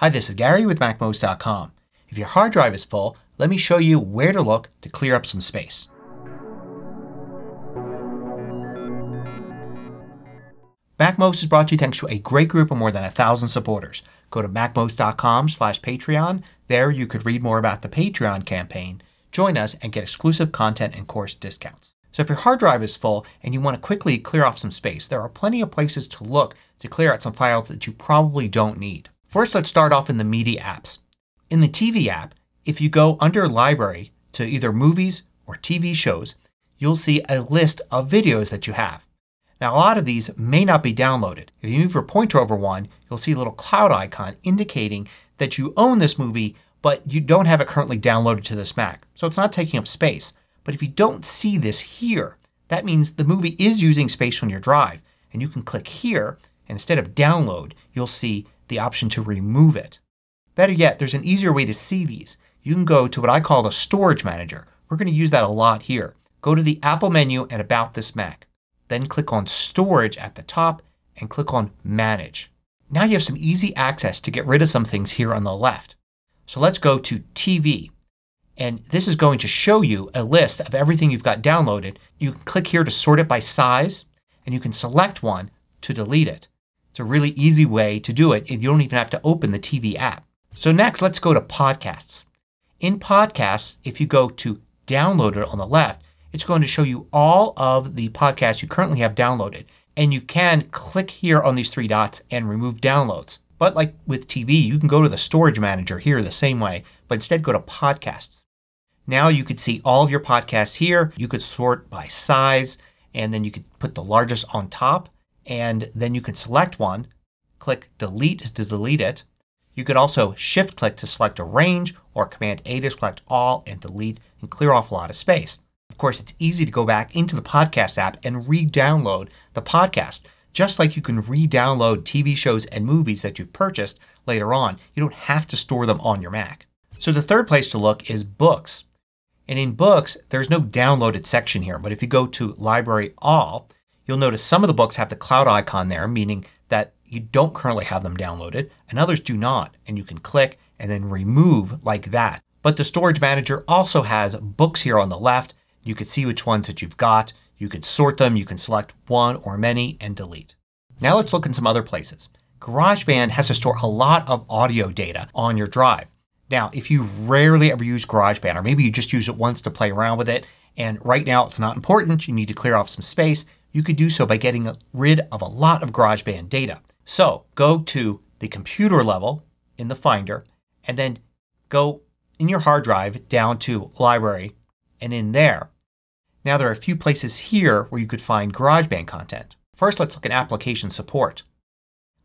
Hi, this is Gary with MacMost.com. If your hard drive is full, let me show you where to look to clear up some space. MacMost is brought to you thanks to a great group of more than a thousand supporters. Go to MacMost.com slash Patreon. There you could read more about the Patreon campaign, join us, and get exclusive content and course discounts. So if your hard drive is full and you want to quickly clear off some space, there are plenty of places to look to clear out some files that you probably don't need. First let's start off in the media apps. In the TV app, if you go under Library to either Movies or TV shows, you'll see a list of videos that you have. Now a lot of these may not be downloaded. If you move your pointer over one you'll see a little cloud icon indicating that you own this movie but you don't have it currently downloaded to this Mac. So it's not taking up space. But if you don't see this here that means the movie is using space on your drive. And you can click here and instead of download you'll see the option to remove it. Better yet, there's an easier way to see these. You can go to what I call the Storage Manager. We're going to use that a lot here. Go to the Apple menu and About This Mac. Then click on Storage at the top and click on Manage. Now you have some easy access to get rid of some things here on the left. So let's go to TV. And this is going to show you a list of everything you've got downloaded. You can click here to sort it by size and you can select one to delete it. It's a really easy way to do it. You don't even have to open the TV app. So next let's go to Podcasts. In Podcasts if you go to Download it on the left it's going to show you all of the podcasts you currently have downloaded. And you can click here on these three dots and remove downloads. But like with TV you can go to the Storage Manager here the same way but instead go to Podcasts. Now you could see all of your podcasts here. You could sort by size and then you could put the largest on top and then you can select one, click delete to delete it. You could also shift click to select a range or command A to select all and delete and clear off a lot of space. Of course it's easy to go back into the podcast app and re-download the podcast. Just like you can re-download TV shows and movies that you've purchased later on. You don't have to store them on your Mac. So the third place to look is Books. And in Books there's no downloaded section here but if you go to Library All You'll notice some of the books have the cloud icon there meaning that you don't currently have them downloaded and others do not. And you can click and then remove like that. But the Storage Manager also has books here on the left. You can see which ones that you've got. You can sort them. You can select one or many and delete. Now let's look in some other places. GarageBand has to store a lot of audio data on your drive. Now if you rarely ever use GarageBand or maybe you just use it once to play around with it and right now it's not important, you need to clear off some space, you could do so by getting rid of a lot of GarageBand data. So go to the computer level in the Finder and then go in your hard drive down to Library and in there. Now there are a few places here where you could find GarageBand content. First let's look at Application Support.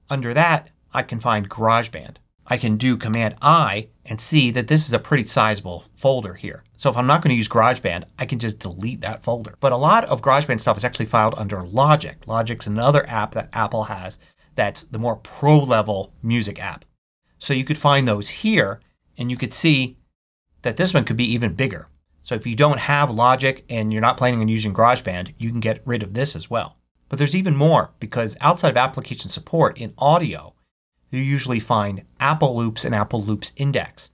Under that I can find GarageBand. I can do Command I and see that this is a pretty sizable folder here. So if I'm not going to use GarageBand I can just delete that folder. But a lot of GarageBand stuff is actually filed under Logic. Logic's another app that Apple has that's the more pro level music app. So you could find those here and you could see that this one could be even bigger. So if you don't have Logic and you're not planning on using GarageBand you can get rid of this as well. But there's even more because outside of application support in audio you usually find Apple Loops and Apple Loops Index.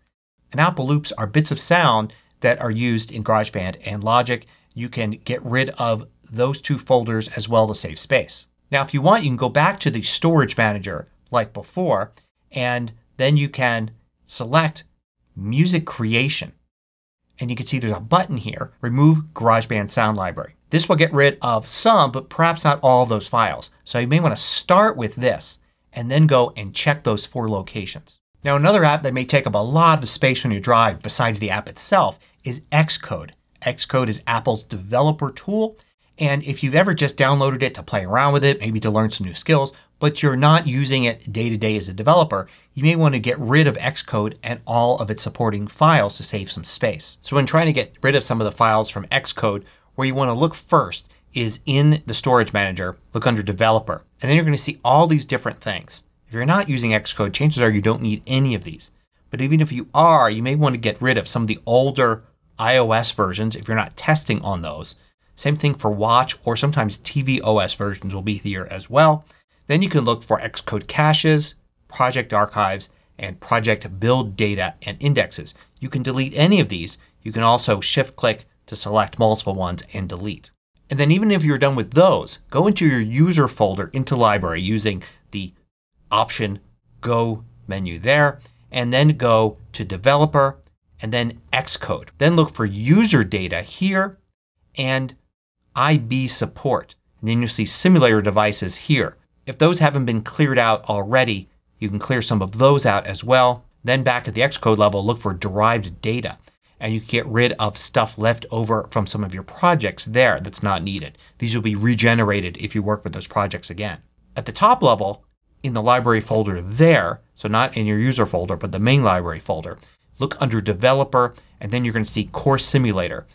And Apple Loops are bits of sound that are used in GarageBand and Logic. You can get rid of those two folders as well to save space. Now if you want you can go back to the Storage Manager like before and then you can select Music Creation. And you can see there's a button here, Remove GarageBand Sound Library. This will get rid of some but perhaps not all of those files. So you may want to start with this and then go and check those four locations. Now another app that may take up a lot of space on your drive besides the app itself is Xcode. Xcode is Apple's developer tool and if you've ever just downloaded it to play around with it, maybe to learn some new skills, but you're not using it day to day as a developer, you may want to get rid of Xcode and all of its supporting files to save some space. So when trying to get rid of some of the files from Xcode, where you want to look first is in the Storage Manager. Look under Developer. And then you're going to see all these different things. If you're not using Xcode chances are you don't need any of these. But even if you are you may want to get rid of some of the older iOS versions if you're not testing on those. Same thing for Watch or sometimes tvOS versions will be here as well. Then you can look for Xcode caches, project archives, and project build data and indexes. You can delete any of these. You can also shift click to select multiple ones and delete. And then even if you're done with those, go into your user folder into library using the option go menu there and then go to developer and then Xcode. Then look for user data here and IB support. And then you'll see simulator devices here. If those haven't been cleared out already you can clear some of those out as well. Then back at the Xcode level look for derived data and you can get rid of stuff left over from some of your projects there that's not needed. These will be regenerated if you work with those projects again. At the top level in the library folder there, so not in your user folder but the main library folder, look under developer and then you're going to see CoreSimulator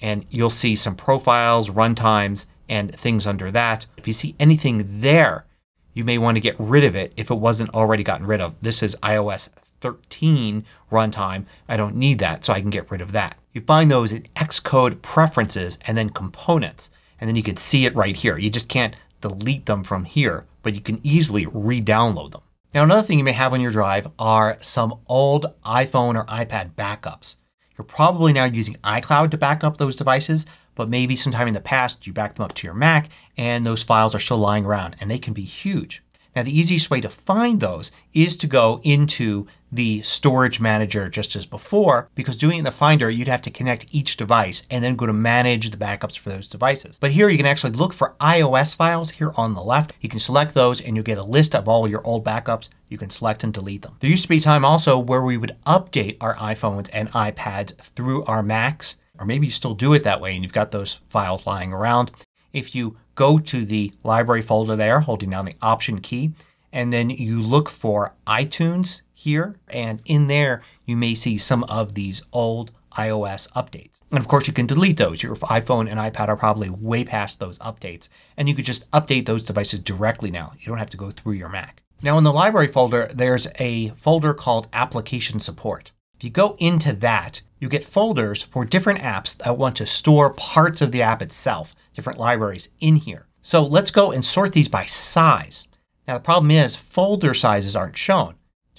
and you'll see some profiles, runtimes, and things under that. If you see anything there you may want to get rid of it if it wasn't already gotten rid of. This is iOS 13 runtime. I don't need that so I can get rid of that. You find those in Xcode Preferences and then Components and then you can see it right here. You just can't delete them from here but you can easily re-download them. Now another thing you may have on your drive are some old iPhone or iPad backups. You're probably now using iCloud to back up those devices but maybe sometime in the past you backed them up to your Mac and those files are still lying around and they can be huge. Now the easiest way to find those is to go into the storage manager just as before because doing it in the Finder you'd have to connect each device and then go to manage the backups for those devices. But here you can actually look for iOS files here on the left. You can select those and you'll get a list of all your old backups. You can select and delete them. There used to be time also where we would update our iPhones and iPads through our Macs or maybe you still do it that way and you've got those files lying around. If you go to the library folder there holding down the option key and then you look for iTunes here and in there you may see some of these old iOS updates. And of course you can delete those. Your iPhone and iPad are probably way past those updates and you could just update those devices directly now. You don't have to go through your Mac. Now in the library folder there's a folder called Application Support. If you go into that you get folders for different apps that want to store parts of the app itself, different libraries in here. So let's go and sort these by size. Now the problem is folder sizes aren't shown.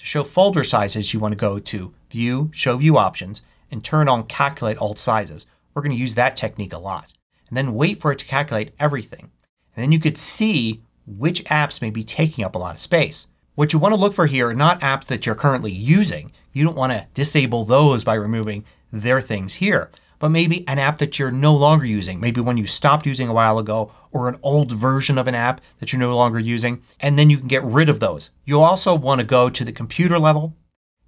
Show folder sizes you want to go to View, Show View Options and turn on Calculate All Sizes. We're going to use that technique a lot. And then wait for it to calculate everything. And then you could see which apps may be taking up a lot of space. What you want to look for here are not apps that you're currently using. You don't want to disable those by removing their things here. But maybe an app that you're no longer using. Maybe one you stopped using a while ago or an old version of an app that you're no longer using. And then you can get rid of those. You'll also want to go to the computer level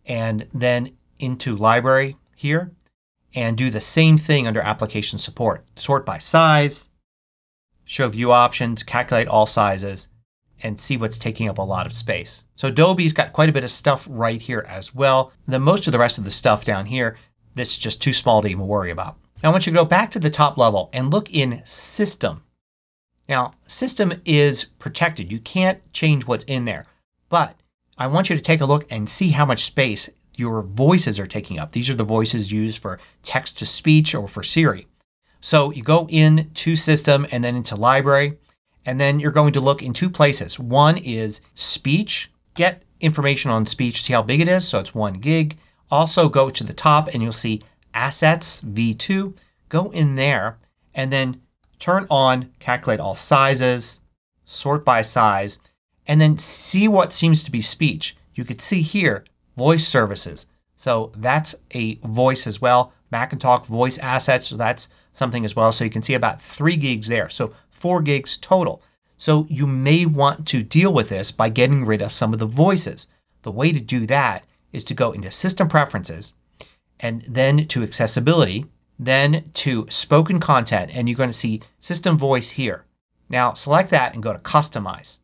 and then into library here and do the same thing under application support. Sort by size, show view options, calculate all sizes, and see what's taking up a lot of space. So Adobe's got quite a bit of stuff right here as well. then most of the rest of the stuff down here this is just too small to even worry about. Now I want you to go back to the top level and look in System. Now System is protected. You can't change what's in there. But I want you to take a look and see how much space your voices are taking up. These are the voices used for text to speech or for Siri. So you go into System and then into Library and then you're going to look in two places. One is Speech. Get information on speech, see how big it is. So it's one gig. Also go to the top and you'll see Assets V2. Go in there and then turn on Calculate All Sizes, Sort by Size, and then see what seems to be speech. You can see here Voice Services. So that's a voice as well. Macintalk Voice Assets, so that's something as well. So you can see about 3 gigs there. So 4 gigs total. So you may want to deal with this by getting rid of some of the voices. The way to do that is to go into System Preferences and then to Accessibility, then to Spoken Content and you're going to see System Voice here. Now select that and go to Customize.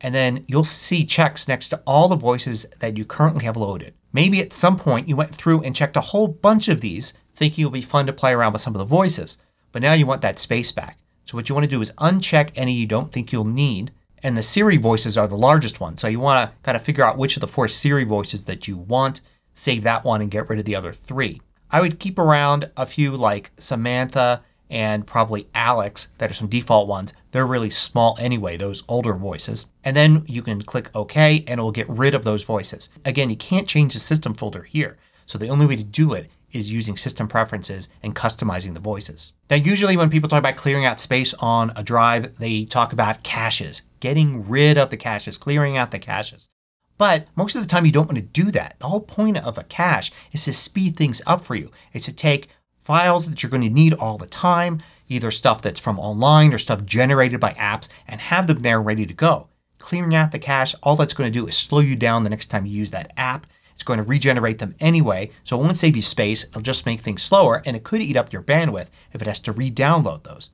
And then you'll see checks next to all the voices that you currently have loaded. Maybe at some point you went through and checked a whole bunch of these thinking it will be fun to play around with some of the voices. But now you want that space back. So what you want to do is uncheck any you don't think you'll need and the Siri voices are the largest one. So you want to kind of figure out which of the four Siri voices that you want. Save that one and get rid of the other three. I would keep around a few like Samantha and probably Alex that are some default ones. They're really small anyway, those older voices. And then you can click OK and it will get rid of those voices. Again, you can't change the system folder here. So the only way to do it is using system preferences and customizing the voices. Now usually when people talk about clearing out space on a drive they talk about caches. Getting rid of the caches. Clearing out the caches. But most of the time you don't want to do that. The whole point of a cache is to speed things up for you. It's to take files that you're going to need all the time, either stuff that's from online or stuff generated by apps, and have them there ready to go. Clearing out the cache, all that's going to do is slow you down the next time you use that app. It's going to regenerate them anyway, so it won't save you space. It'll just make things slower and it could eat up your bandwidth if it has to re-download those.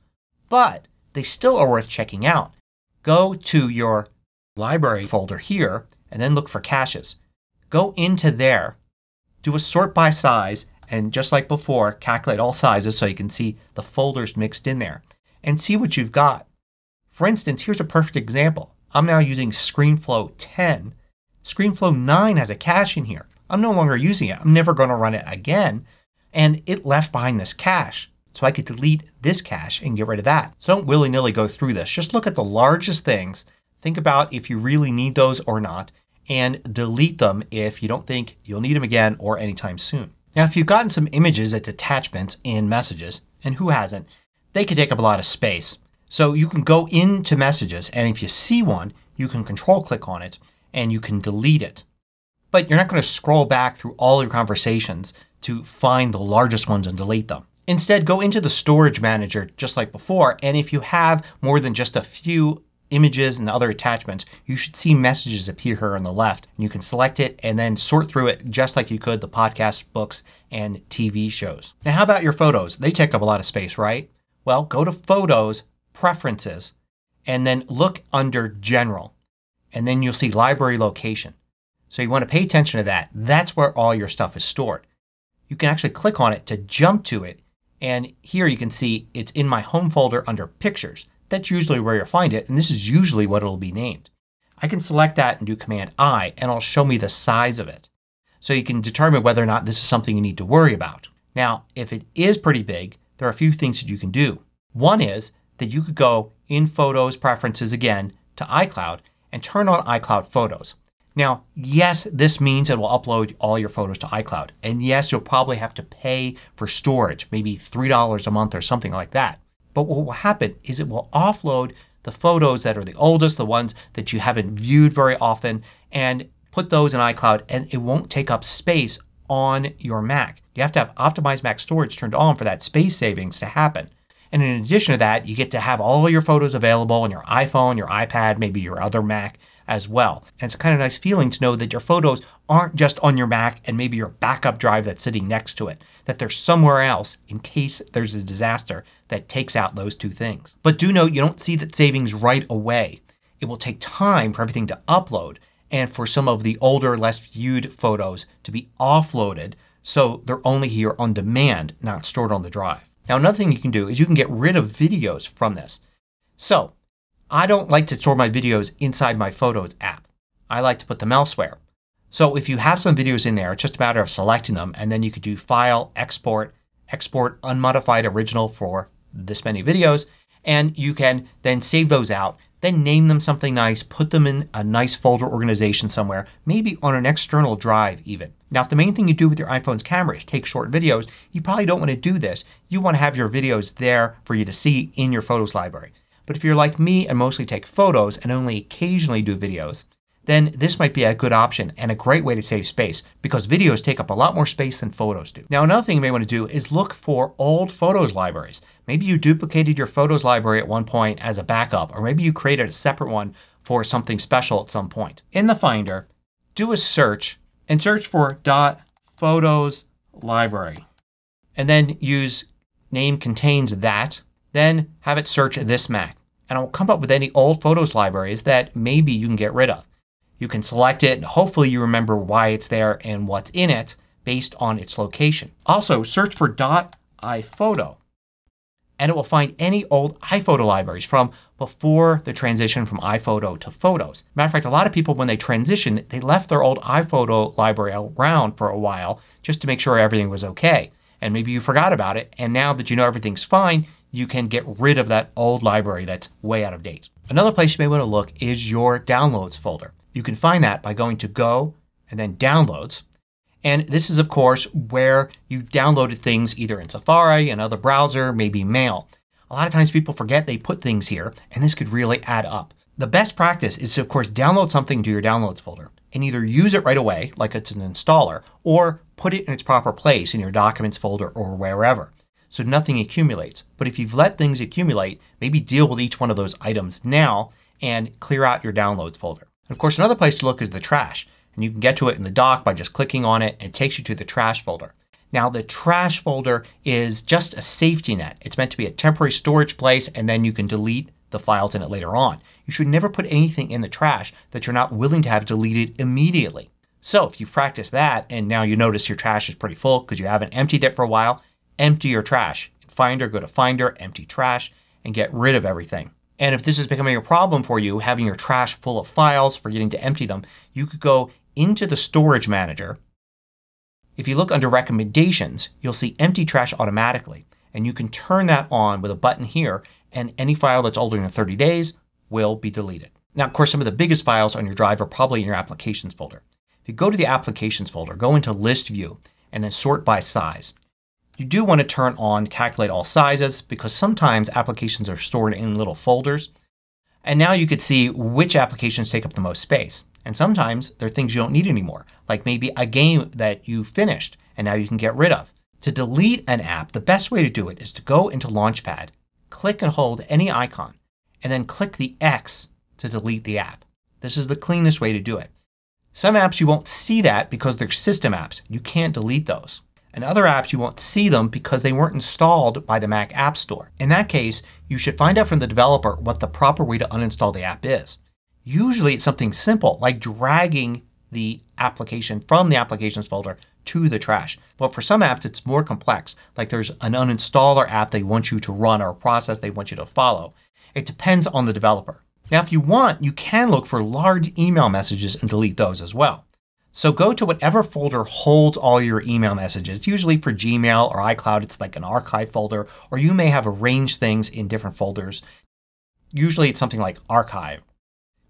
But they still are worth checking out. Go to your library folder here and then look for caches. Go into there, do a sort by size, and just like before calculate all sizes so you can see the folders mixed in there and see what you've got. For instance, here's a perfect example. I'm now using ScreenFlow 10. ScreenFlow 9 has a cache in here. I'm no longer using it. I'm never going to run it again. And it left behind this cache. So I could delete this cache and get rid of that. So don't willy-nilly go through this. Just look at the largest things. Think about if you really need those or not and delete them if you don't think you'll need them again or anytime soon. Now if you've gotten some images as attachments in Messages, and who hasn't, they can take up a lot of space. So you can go into Messages and if you see one you can control click on it and you can delete it. But you're not going to scroll back through all your conversations to find the largest ones and delete them. Instead go into the storage manager just like before and if you have more than just a few images and other attachments you should see messages appear here on the left. And you can select it and then sort through it just like you could the podcasts, books, and TV shows. Now how about your photos? They take up a lot of space, right? Well, go to Photos, Preferences, and then look under General. And then you'll see Library Location. So you want to pay attention to that. That's where all your stuff is stored. You can actually click on it to jump to it and here you can see it's in my home folder under Pictures. That's usually where you'll find it and this is usually what it will be named. I can select that and do Command I and it'll show me the size of it. So you can determine whether or not this is something you need to worry about. Now if it is pretty big there are a few things that you can do. One is that you could go in Photos Preferences again to iCloud and turn on iCloud Photos. Now yes this means it will upload all your photos to iCloud and yes you'll probably have to pay for storage maybe $3 a month or something like that. But what will happen is it will offload the photos that are the oldest, the ones that you haven't viewed very often, and put those in iCloud and it won't take up space on your Mac. You have to have optimized Mac Storage turned on for that space savings to happen. And in addition to that you get to have all your photos available on your iPhone, your iPad, maybe your other Mac as well. And it's a kind of nice feeling to know that your photos aren't just on your Mac and maybe your backup drive that's sitting next to it. That they're somewhere else in case there's a disaster that takes out those two things. But do note you don't see that savings right away. It will take time for everything to upload and for some of the older, less viewed photos to be offloaded so they're only here on demand, not stored on the drive. Now another thing you can do is you can get rid of videos from this. So I don't like to store my videos inside my Photos app. I like to put them elsewhere. So if you have some videos in there it's just a matter of selecting them and then you could do File, Export, Export Unmodified Original for this many videos and you can then save those out. Then name them something nice. Put them in a nice folder organization somewhere. Maybe on an external drive even. Now if the main thing you do with your iPhone's camera is take short videos you probably don't want to do this. You want to have your videos there for you to see in your Photos library. But if you're like me and mostly take photos and only occasionally do videos then this might be a good option and a great way to save space because videos take up a lot more space than photos do. Now another thing you may want to do is look for old photos libraries. Maybe you duplicated your photos library at one point as a backup or maybe you created a separate one for something special at some point. In the Finder do a search and search for .photos library and then use name contains that then have it search this Mac. And it will come up with any old photos libraries that maybe you can get rid of. You can select it. And hopefully you remember why it's there and what's in it based on its location. Also search for .iPhoto and it will find any old iPhoto libraries from before the transition from iPhoto to Photos. Matter of fact, a lot of people when they transitioned they left their old iPhoto library around for a while just to make sure everything was okay. And maybe you forgot about it and now that you know everything's fine you can get rid of that old library that's way out of date. Another place you may want to look is your Downloads folder. You can find that by going to Go and then Downloads. And this is of course where you downloaded things either in Safari, another browser, maybe Mail. A lot of times people forget they put things here and this could really add up. The best practice is to of course download something to your Downloads folder and either use it right away like it's an installer or put it in its proper place in your Documents folder or wherever so nothing accumulates. But if you've let things accumulate maybe deal with each one of those items now and clear out your Downloads folder. Of course another place to look is the trash. And you can get to it in the dock by just clicking on it and it takes you to the trash folder. Now the trash folder is just a safety net. It's meant to be a temporary storage place and then you can delete the files in it later on. You should never put anything in the trash that you're not willing to have deleted immediately. So if you've practiced that and now you notice your trash is pretty full because you haven't emptied it for a while, empty your trash. In Finder, go to Finder, Empty Trash, and get rid of everything. And if this is becoming a problem for you, having your trash full of files, forgetting to empty them, you could go into the Storage Manager. If you look under Recommendations, you'll see Empty Trash automatically. And you can turn that on with a button here and any file that's older than 30 days will be deleted. Now of course some of the biggest files on your drive are probably in your Applications folder. If you go to the Applications folder, go into List View and then sort by size. You do want to turn on Calculate All Sizes because sometimes applications are stored in little folders. And now you could see which applications take up the most space. And sometimes there are things you don't need anymore. Like maybe a game that you finished and now you can get rid of. To delete an app, the best way to do it is to go into Launchpad, click and hold any icon, and then click the X to delete the app. This is the cleanest way to do it. Some apps you won't see that because they're system apps. You can't delete those. And other apps you won't see them because they weren't installed by the Mac App Store. In that case you should find out from the developer what the proper way to uninstall the app is. Usually it's something simple like dragging the application from the Applications folder to the trash. But for some apps it's more complex. Like there's an uninstaller app they want you to run or a process they want you to follow. It depends on the developer. Now if you want you can look for large email messages and delete those as well. So go to whatever folder holds all your email messages. Usually for Gmail or iCloud it's like an archive folder or you may have arranged things in different folders. Usually it's something like archive.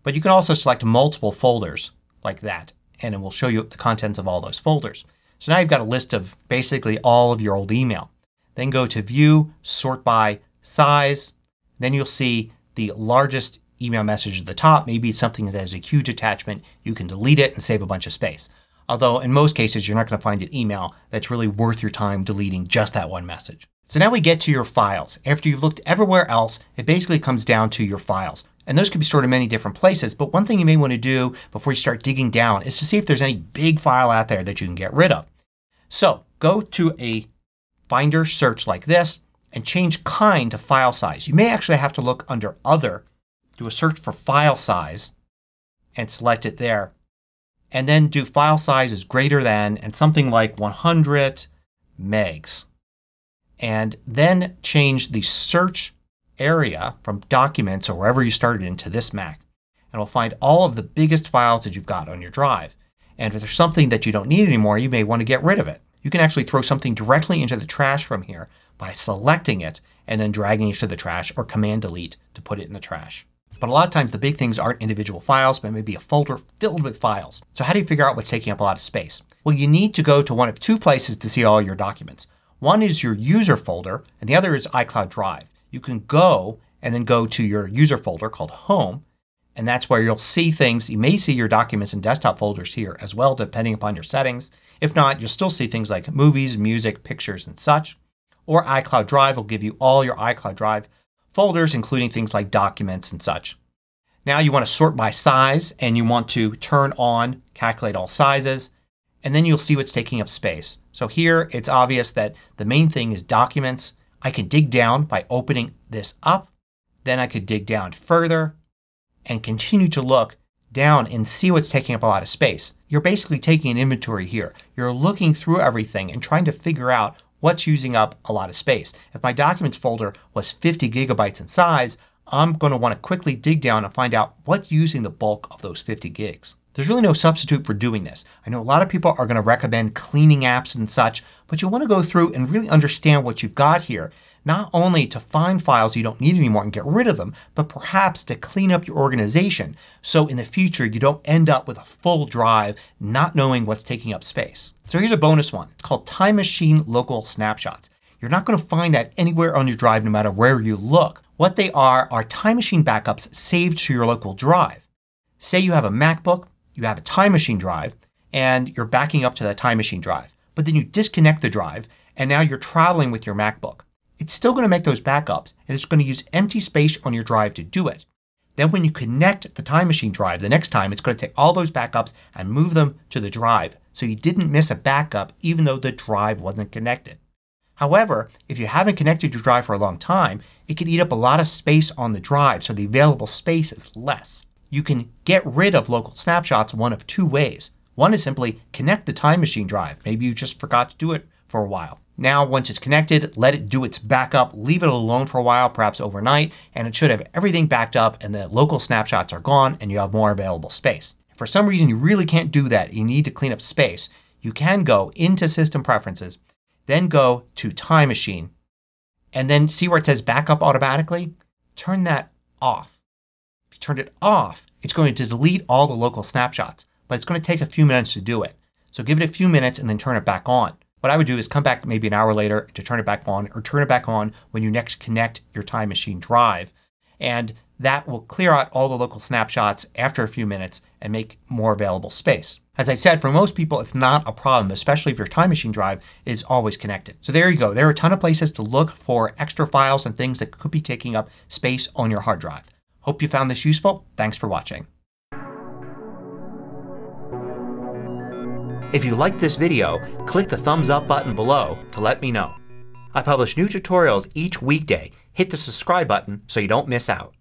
But you can also select multiple folders like that and it will show you the contents of all those folders. So now you've got a list of basically all of your old email. Then go to View, Sort by Size. Then you'll see the largest email message at the top. Maybe it's something that has a huge attachment. You can delete it and save a bunch of space. Although in most cases you're not going to find an email that's really worth your time deleting just that one message. So now we get to your files. After you've looked everywhere else it basically comes down to your files. And those can be stored in many different places. But one thing you may want to do before you start digging down is to see if there's any big file out there that you can get rid of. So go to a Finder search like this and change kind to file size. You may actually have to look under Other do a search for file size and select it there. And then do file size is greater than and something like 100 megs. And then change the search area from documents or wherever you started into this Mac. And it'll find all of the biggest files that you've got on your drive. And if there's something that you don't need anymore you may want to get rid of it. You can actually throw something directly into the trash from here by selecting it and then dragging it to the trash or Command Delete to put it in the trash. But a lot of times the big things aren't individual files but maybe a folder filled with files. So how do you figure out what's taking up a lot of space? Well you need to go to one of two places to see all your documents. One is your user folder and the other is iCloud Drive. You can go and then go to your user folder called Home and that's where you'll see things. You may see your documents and desktop folders here as well depending upon your settings. If not you'll still see things like movies, music, pictures, and such. Or iCloud Drive will give you all your iCloud Drive folders including things like documents and such. Now you want to sort by size and you want to turn on calculate all sizes and then you'll see what's taking up space. So here it's obvious that the main thing is documents. I can dig down by opening this up. Then I could dig down further and continue to look down and see what's taking up a lot of space. You're basically taking an inventory here. You're looking through everything and trying to figure out what's using up a lot of space. If my Documents folder was 50 gigabytes in size I'm going to want to quickly dig down and find out what's using the bulk of those 50 gigs. There's really no substitute for doing this. I know a lot of people are going to recommend cleaning apps and such but you want to go through and really understand what you've got here. Not only to find files you don't need anymore and get rid of them, but perhaps to clean up your organization so in the future you don't end up with a full drive not knowing what's taking up space. So here's a bonus one. It's called Time Machine Local Snapshots. You're not going to find that anywhere on your drive no matter where you look. What they are are Time Machine backups saved to your local drive. Say you have a MacBook, you have a Time Machine drive, and you're backing up to that Time Machine drive. But then you disconnect the drive and now you're traveling with your MacBook. It's still going to make those backups and it's going to use empty space on your drive to do it. Then when you connect the Time Machine drive the next time it's going to take all those backups and move them to the drive. So you didn't miss a backup even though the drive wasn't connected. However, if you haven't connected your drive for a long time, it can eat up a lot of space on the drive so the available space is less. You can get rid of local snapshots one of two ways. One is simply connect the Time Machine drive. Maybe you just forgot to do it for a while. Now once it's connected let it do its backup. Leave it alone for a while perhaps overnight and it should have everything backed up and the local snapshots are gone and you have more available space. If for some reason you really can't do that, you need to clean up space, you can go into System Preferences, then go to Time Machine and then see where it says Backup Automatically? Turn that off. If you turn it off it's going to delete all the local snapshots but it's going to take a few minutes to do it. So give it a few minutes and then turn it back on. What I would do is come back maybe an hour later to turn it back on or turn it back on when you next connect your Time Machine drive. And that will clear out all the local snapshots after a few minutes and make more available space. As I said, for most people it's not a problem, especially if your Time Machine drive is always connected. So there you go. There are a ton of places to look for extra files and things that could be taking up space on your hard drive. Hope you found this useful. Thanks for watching. If you liked this video, click the thumbs up button below to let me know. I publish new tutorials each weekday. Hit the subscribe button so you don't miss out.